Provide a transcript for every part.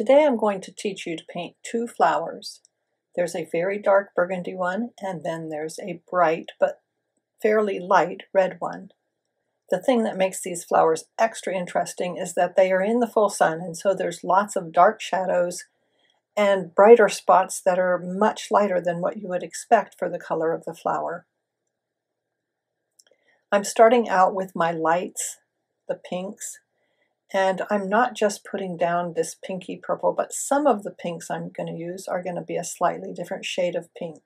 Today I'm going to teach you to paint two flowers. There's a very dark burgundy one and then there's a bright but fairly light red one. The thing that makes these flowers extra interesting is that they are in the full sun and so there's lots of dark shadows and brighter spots that are much lighter than what you would expect for the color of the flower. I'm starting out with my lights, the pinks, and I'm not just putting down this pinky purple, but some of the pinks I'm going to use are going to be a slightly different shade of pink.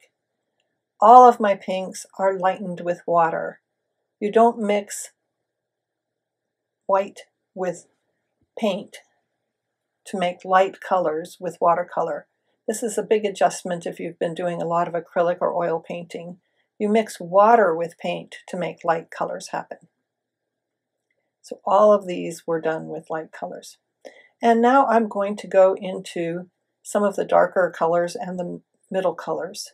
All of my pinks are lightened with water. You don't mix white with paint to make light colors with watercolor. This is a big adjustment if you've been doing a lot of acrylic or oil painting. You mix water with paint to make light colors happen. So all of these were done with light colors. And now I'm going to go into some of the darker colors and the middle colors.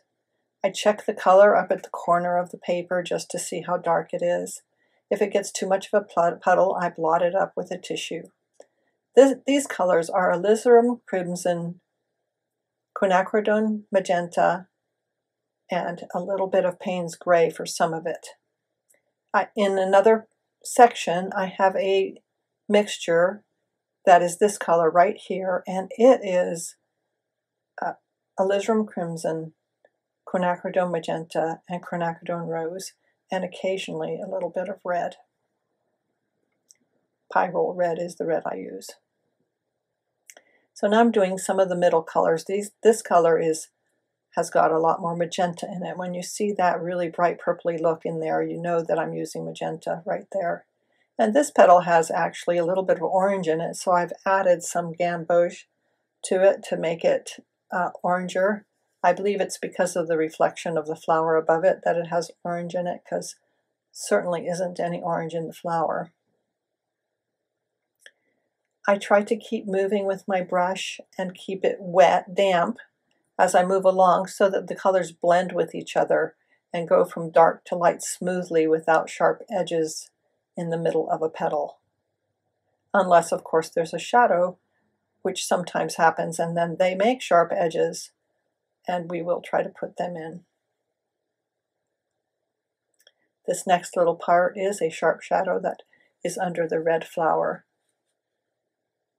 I check the color up at the corner of the paper just to see how dark it is. If it gets too much of a puddle, I blot it up with a tissue. This, these colors are alizarin crimson, quinacridone magenta, and a little bit of Payne's gray for some of it. I, in another section, I have a mixture that is this color right here, and it is uh, alizarin crimson, quinacridone magenta, and quinacridone rose, and occasionally a little bit of red. Pyrrole red is the red I use. So now I'm doing some of the middle colors. These, this color is has got a lot more magenta in it. When you see that really bright purpley look in there, you know that I'm using magenta right there. And this petal has actually a little bit of orange in it, so I've added some gamboge to it to make it uh, oranger. I believe it's because of the reflection of the flower above it that it has orange in it, because certainly isn't any orange in the flower. I try to keep moving with my brush and keep it wet, damp, as I move along so that the colors blend with each other and go from dark to light smoothly without sharp edges in the middle of a petal. Unless, of course, there's a shadow, which sometimes happens, and then they make sharp edges, and we will try to put them in. This next little part is a sharp shadow that is under the red flower.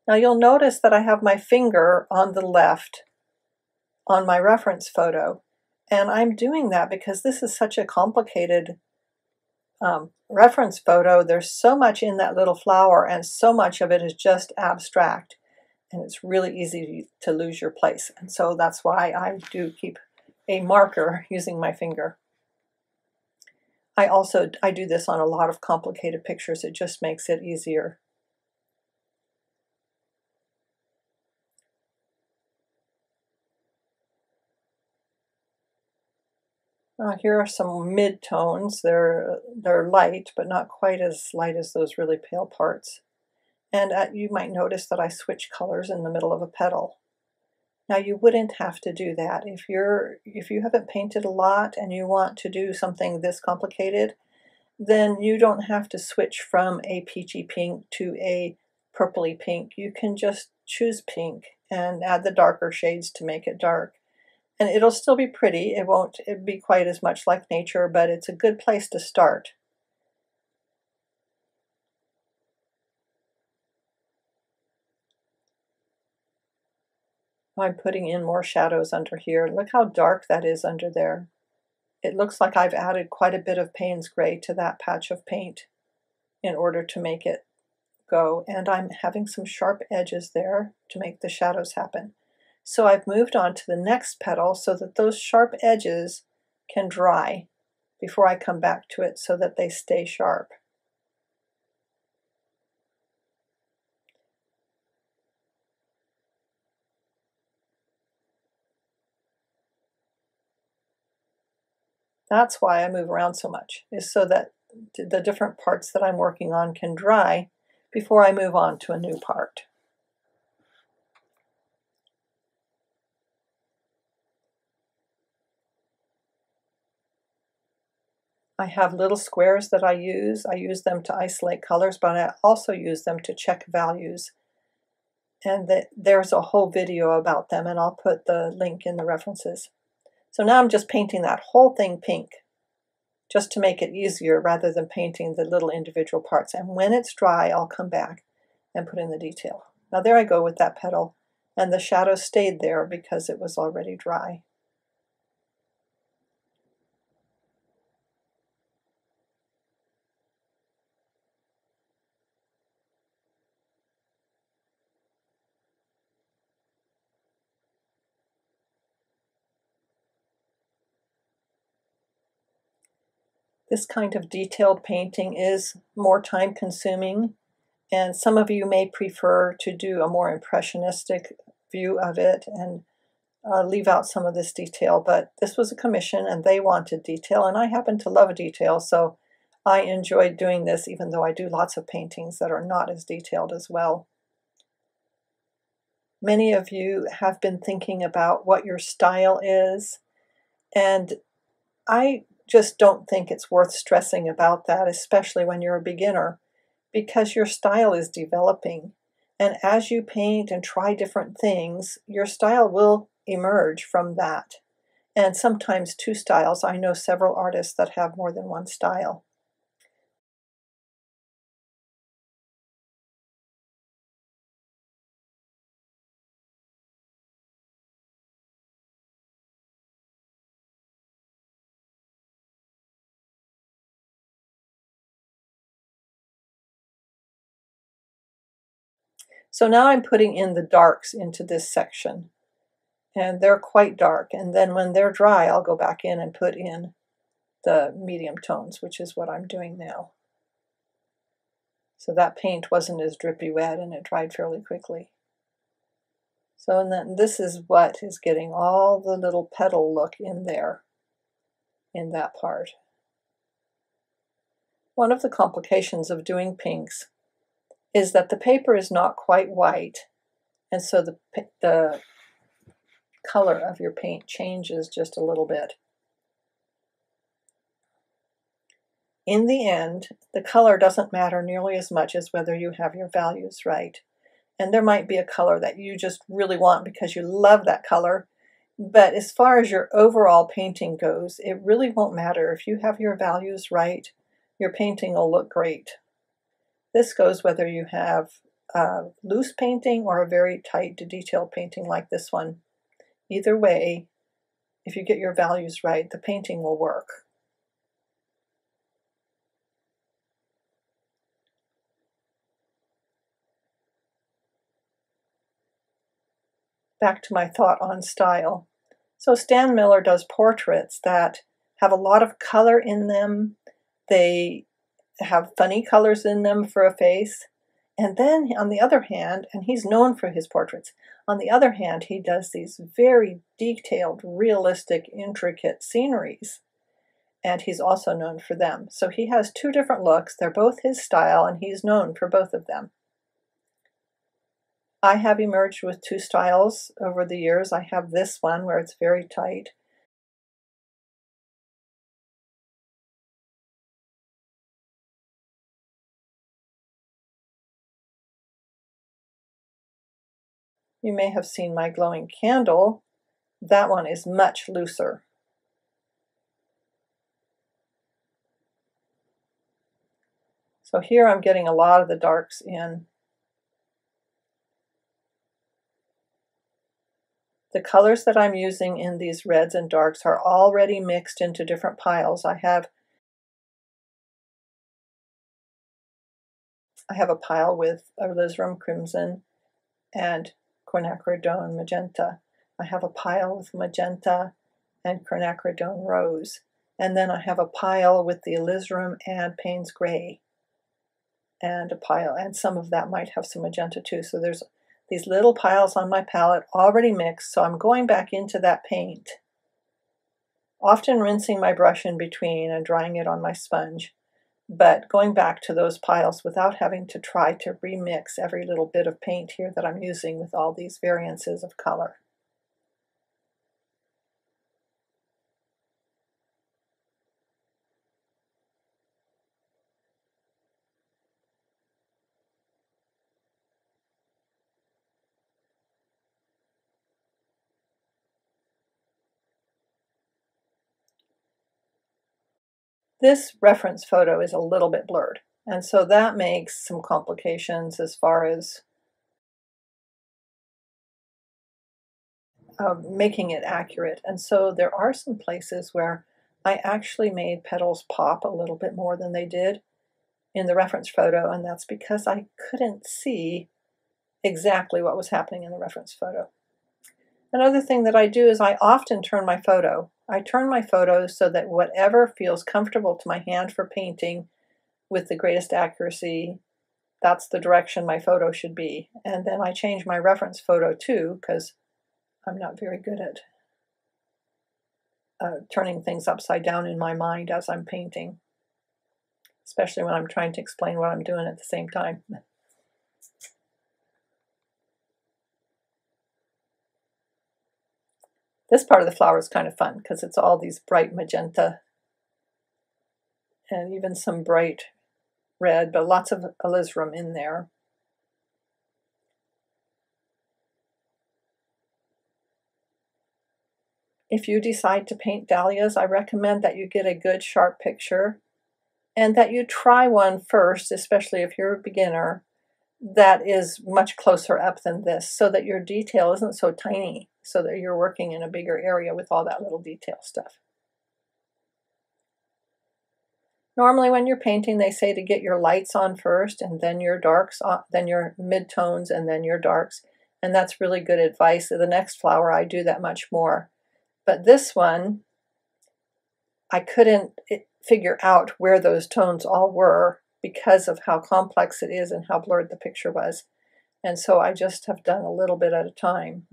Now you'll notice that I have my finger on the left on my reference photo. And I'm doing that because this is such a complicated um, reference photo. There's so much in that little flower and so much of it is just abstract. And it's really easy to lose your place. And so that's why I do keep a marker using my finger. I also I do this on a lot of complicated pictures. It just makes it easier. Uh, here are some mid-tones. They're, they're light, but not quite as light as those really pale parts. And uh, you might notice that I switch colors in the middle of a petal. Now you wouldn't have to do that. If you're if you haven't painted a lot and you want to do something this complicated, then you don't have to switch from a peachy pink to a purpley pink. You can just choose pink and add the darker shades to make it dark and it'll still be pretty. It won't be quite as much like nature, but it's a good place to start. I'm putting in more shadows under here. Look how dark that is under there. It looks like I've added quite a bit of Payne's gray to that patch of paint in order to make it go. And I'm having some sharp edges there to make the shadows happen. So I've moved on to the next petal so that those sharp edges can dry before I come back to it so that they stay sharp. That's why I move around so much, is so that the different parts that I'm working on can dry before I move on to a new part. I have little squares that I use. I use them to isolate colors, but I also use them to check values. and there's a whole video about them and I'll put the link in the references. So now I'm just painting that whole thing pink just to make it easier rather than painting the little individual parts. And when it's dry, I'll come back and put in the detail. Now there I go with that petal and the shadow stayed there because it was already dry. This kind of detailed painting is more time consuming and some of you may prefer to do a more impressionistic view of it and uh, leave out some of this detail, but this was a commission and they wanted detail and I happen to love detail, so I enjoyed doing this even though I do lots of paintings that are not as detailed as well. Many of you have been thinking about what your style is, and I just don't think it's worth stressing about that, especially when you're a beginner, because your style is developing. And as you paint and try different things, your style will emerge from that. And sometimes two styles. I know several artists that have more than one style. So now I'm putting in the darks into this section. And they're quite dark. And then when they're dry, I'll go back in and put in the medium tones, which is what I'm doing now. So that paint wasn't as drippy wet and it dried fairly quickly. So and then this is what is getting all the little petal look in there, in that part. One of the complications of doing pinks is that the paper is not quite white, and so the, the color of your paint changes just a little bit. In the end, the color doesn't matter nearly as much as whether you have your values right. And there might be a color that you just really want because you love that color. But as far as your overall painting goes, it really won't matter. If you have your values right, your painting will look great. This goes whether you have a loose painting or a very tight to detailed painting like this one. Either way, if you get your values right, the painting will work. Back to my thought on style. So Stan Miller does portraits that have a lot of color in them. They have funny colors in them for a face. And then on the other hand, and he's known for his portraits, on the other hand, he does these very detailed, realistic, intricate sceneries. And he's also known for them. So he has two different looks. They're both his style, and he's known for both of them. I have emerged with two styles over the years. I have this one where it's very tight, You may have seen my glowing candle. That one is much looser. So here I'm getting a lot of the darks in. The colors that I'm using in these reds and darks are already mixed into different piles. I have I have a pile with alizarin crimson and quinacridone magenta. I have a pile with magenta and quinacridone rose. And then I have a pile with the alizarin and Payne's gray. And a pile, and some of that might have some magenta too. So there's these little piles on my palette already mixed. So I'm going back into that paint, often rinsing my brush in between and drying it on my sponge but going back to those piles without having to try to remix every little bit of paint here that I'm using with all these variances of color. This reference photo is a little bit blurred, and so that makes some complications as far as uh, making it accurate. And so there are some places where I actually made petals pop a little bit more than they did in the reference photo, and that's because I couldn't see exactly what was happening in the reference photo. Another thing that I do is I often turn my photo. I turn my photos so that whatever feels comfortable to my hand for painting with the greatest accuracy, that's the direction my photo should be. And then I change my reference photo too, because I'm not very good at uh, turning things upside down in my mind as I'm painting, especially when I'm trying to explain what I'm doing at the same time. This part of the flower is kind of fun because it's all these bright magenta and even some bright red, but lots of alizarin in there. If you decide to paint dahlias, I recommend that you get a good sharp picture and that you try one first, especially if you're a beginner, that is much closer up than this so that your detail isn't so tiny, so that you're working in a bigger area with all that little detail stuff. Normally when you're painting, they say to get your lights on first and then your darks, on, then your midtones and then your darks. And that's really good advice. The next flower, I do that much more. But this one, I couldn't figure out where those tones all were because of how complex it is and how blurred the picture was. And so I just have done a little bit at a time.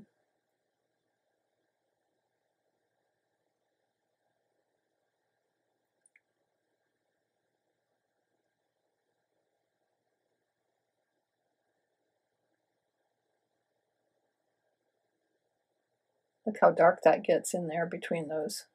Look how dark that gets in there between those.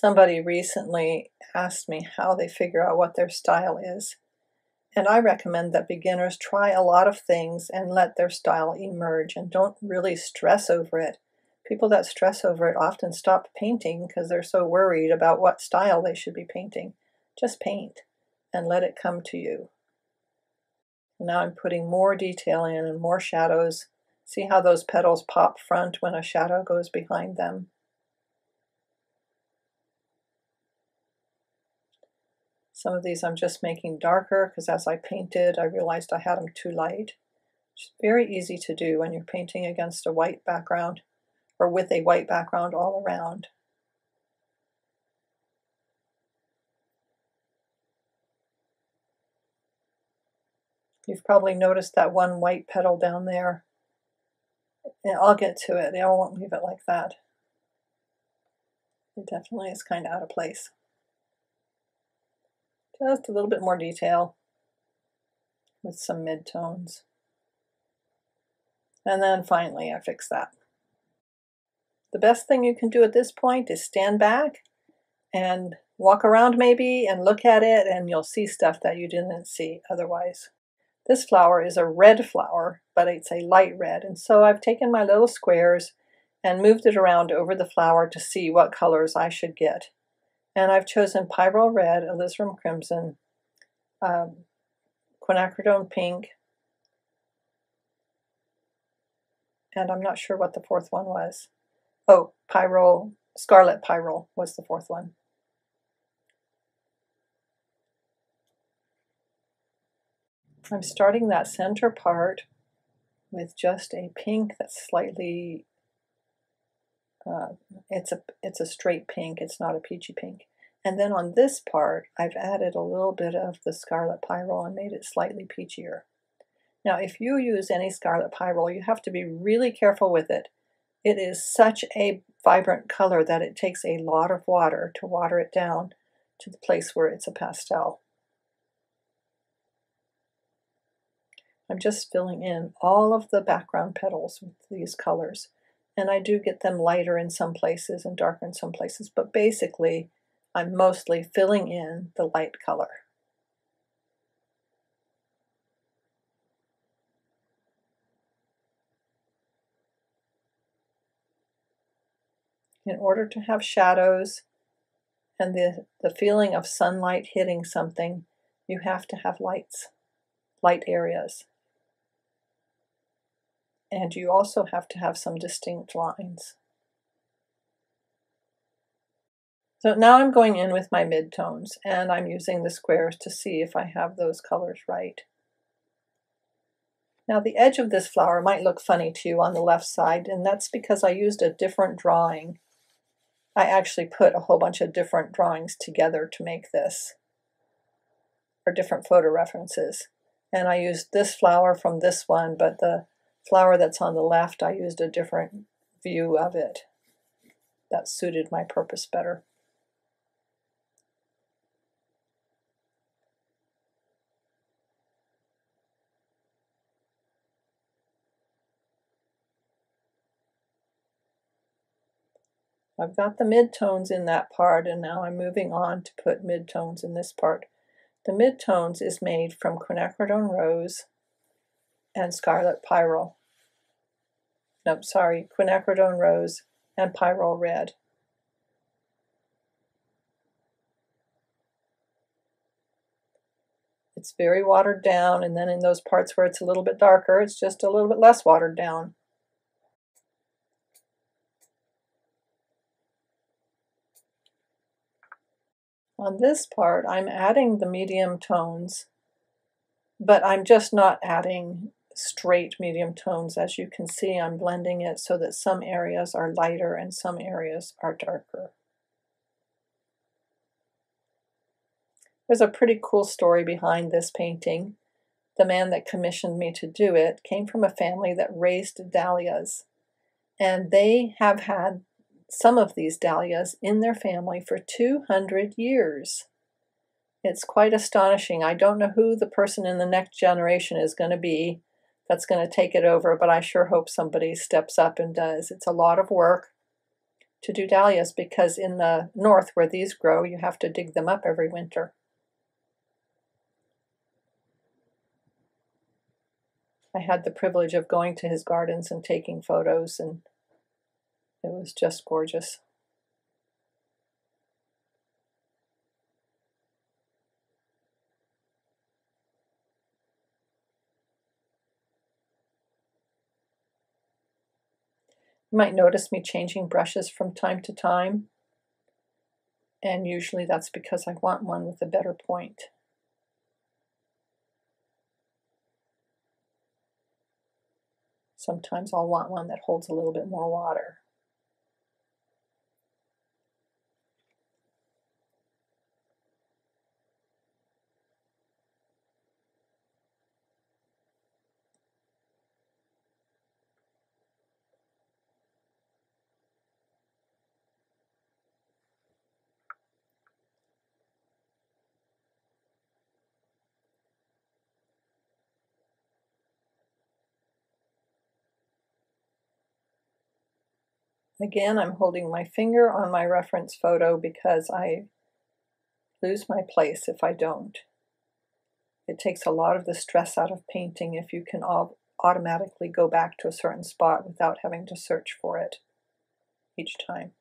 Somebody recently asked me how they figure out what their style is. And I recommend that beginners try a lot of things and let their style emerge and don't really stress over it. People that stress over it often stop painting because they're so worried about what style they should be painting. Just paint and let it come to you. Now I'm putting more detail in and more shadows. See how those petals pop front when a shadow goes behind them. Some of these I'm just making darker because as I painted, I realized I had them too light. It's very easy to do when you're painting against a white background or with a white background all around. You've probably noticed that one white petal down there. I'll get to it. I won't leave it like that. It definitely is kind of out of place. Just a little bit more detail with some midtones. And then finally I fix that. The best thing you can do at this point is stand back and walk around maybe and look at it and you'll see stuff that you didn't see otherwise. This flower is a red flower, but it's a light red. And so I've taken my little squares and moved it around over the flower to see what colors I should get. And I've chosen Pyrrole Red, Alizarin Crimson, um, Quinacridone Pink, and I'm not sure what the fourth one was. Oh, Pyrrole, Scarlet Pyrrole was the fourth one. I'm starting that center part with just a pink that's slightly uh, it's a it's a straight pink. It's not a peachy pink. And then on this part, I've added a little bit of the Scarlet Pyrrole and made it slightly peachier. Now, if you use any Scarlet Pyrrole, you have to be really careful with it. It is such a vibrant color that it takes a lot of water to water it down to the place where it's a pastel. I'm just filling in all of the background petals with these colors. And I do get them lighter in some places and darker in some places, but basically I'm mostly filling in the light color. In order to have shadows and the, the feeling of sunlight hitting something, you have to have lights, light areas. And you also have to have some distinct lines. So now I'm going in with my midtones and I'm using the squares to see if I have those colors right. Now the edge of this flower might look funny to you on the left side and that's because I used a different drawing. I actually put a whole bunch of different drawings together to make this, or different photo references. And I used this flower from this one, but the flower that's on the left, I used a different view of it that suited my purpose better. I've got the midtones in that part and now I'm moving on to put midtones in this part. The midtones is made from quinacridone rose and scarlet pyrrole. Nope, sorry, quinacridone rose and pyrrole red. It's very watered down and then in those parts where it's a little bit darker, it's just a little bit less watered down. On this part, I'm adding the medium tones, but I'm just not adding straight medium tones. As you can see, I'm blending it so that some areas are lighter and some areas are darker. There's a pretty cool story behind this painting. The man that commissioned me to do it came from a family that raised dahlias, and they have had some of these dahlias in their family for 200 years. It's quite astonishing. I don't know who the person in the next generation is going to be that's going to take it over, but I sure hope somebody steps up and does. It's a lot of work to do dahlias because in the north where these grow, you have to dig them up every winter. I had the privilege of going to his gardens and taking photos and it was just gorgeous. You might notice me changing brushes from time to time, and usually that's because I want one with a better point. Sometimes I'll want one that holds a little bit more water. Again, I'm holding my finger on my reference photo because I lose my place if I don't. It takes a lot of the stress out of painting if you can automatically go back to a certain spot without having to search for it each time.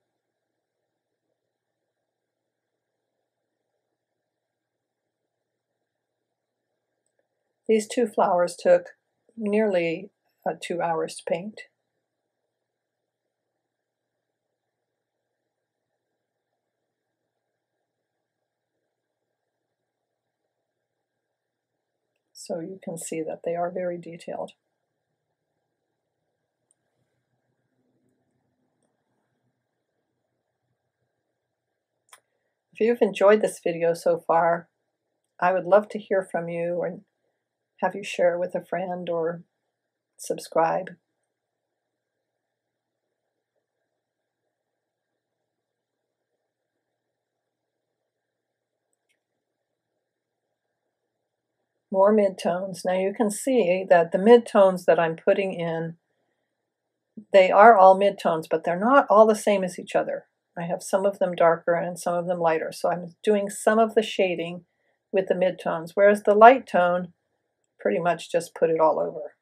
These two flowers took nearly uh, two hours to paint. So you can see that they are very detailed. If you've enjoyed this video so far, I would love to hear from you and have you share it with a friend or subscribe. More midtones. Now you can see that the midtones that I'm putting in, they are all midtones, but they're not all the same as each other. I have some of them darker and some of them lighter. So I'm doing some of the shading with the midtones, whereas the light tone pretty much just put it all over.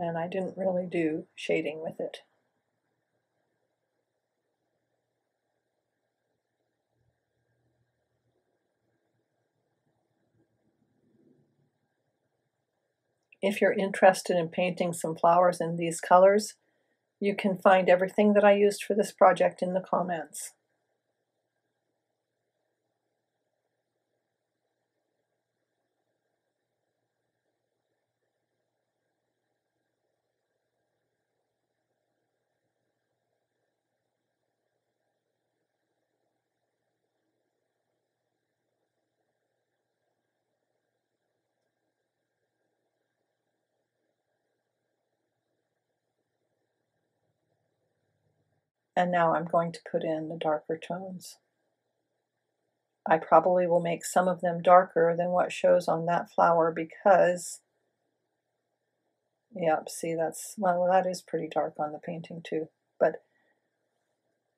And I didn't really do shading with it. If you're interested in painting some flowers in these colors, you can find everything that I used for this project in the comments. And now I'm going to put in the darker tones. I probably will make some of them darker than what shows on that flower because, yep, see that's, well, that is pretty dark on the painting too. But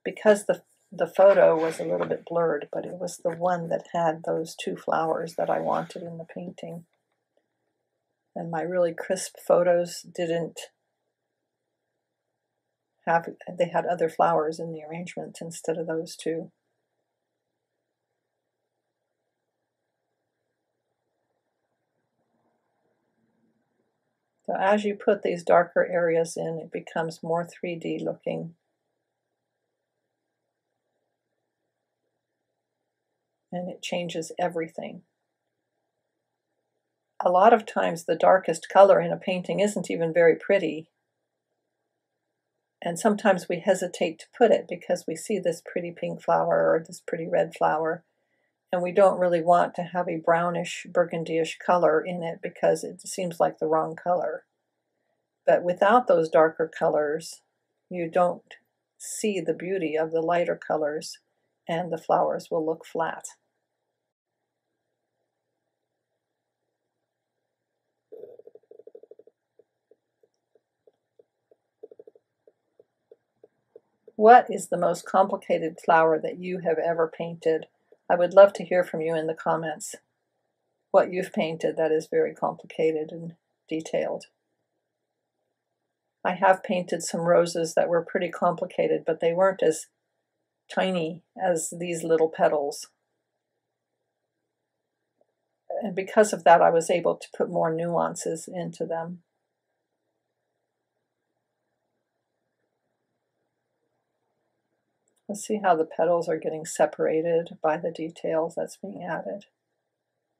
because the, the photo was a little bit blurred, but it was the one that had those two flowers that I wanted in the painting. And my really crisp photos didn't have they had other flowers in the arrangement instead of those two. So as you put these darker areas in, it becomes more 3D looking. And it changes everything. A lot of times the darkest color in a painting isn't even very pretty, and sometimes we hesitate to put it because we see this pretty pink flower or this pretty red flower and we don't really want to have a brownish burgundyish color in it because it seems like the wrong color. But without those darker colors, you don't see the beauty of the lighter colors and the flowers will look flat. What is the most complicated flower that you have ever painted? I would love to hear from you in the comments what you've painted that is very complicated and detailed. I have painted some roses that were pretty complicated, but they weren't as tiny as these little petals. And because of that, I was able to put more nuances into them. Let's see how the petals are getting separated by the details that's being added,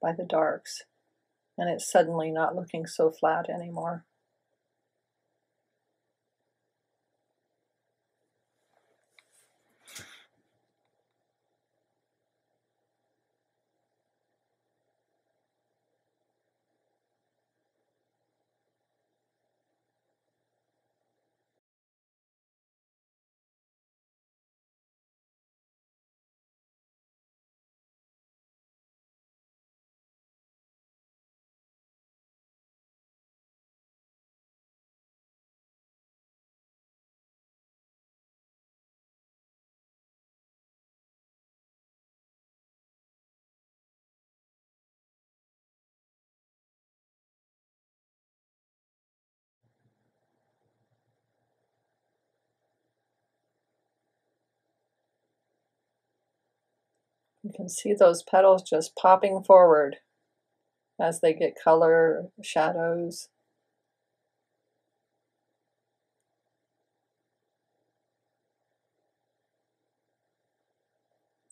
by the darks. And it's suddenly not looking so flat anymore. You can see those petals just popping forward as they get color, shadows.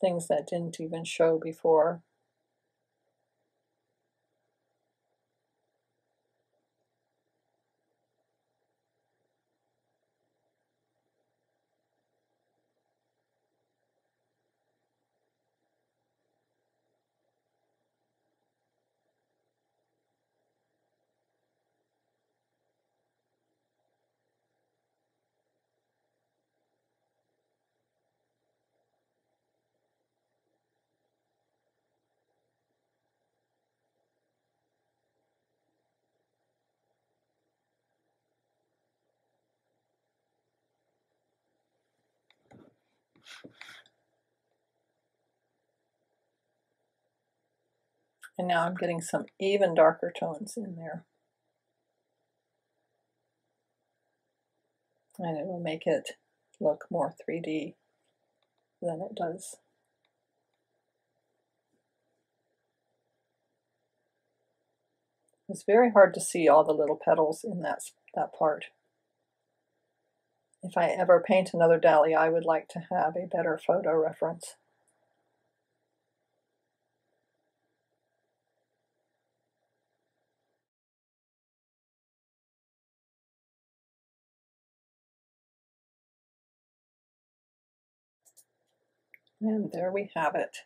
Things that didn't even show before. And now I'm getting some even darker tones in there. And it will make it look more 3D than it does. It's very hard to see all the little petals in that, that part. If I ever paint another dahlia, I would like to have a better photo reference. And there we have it.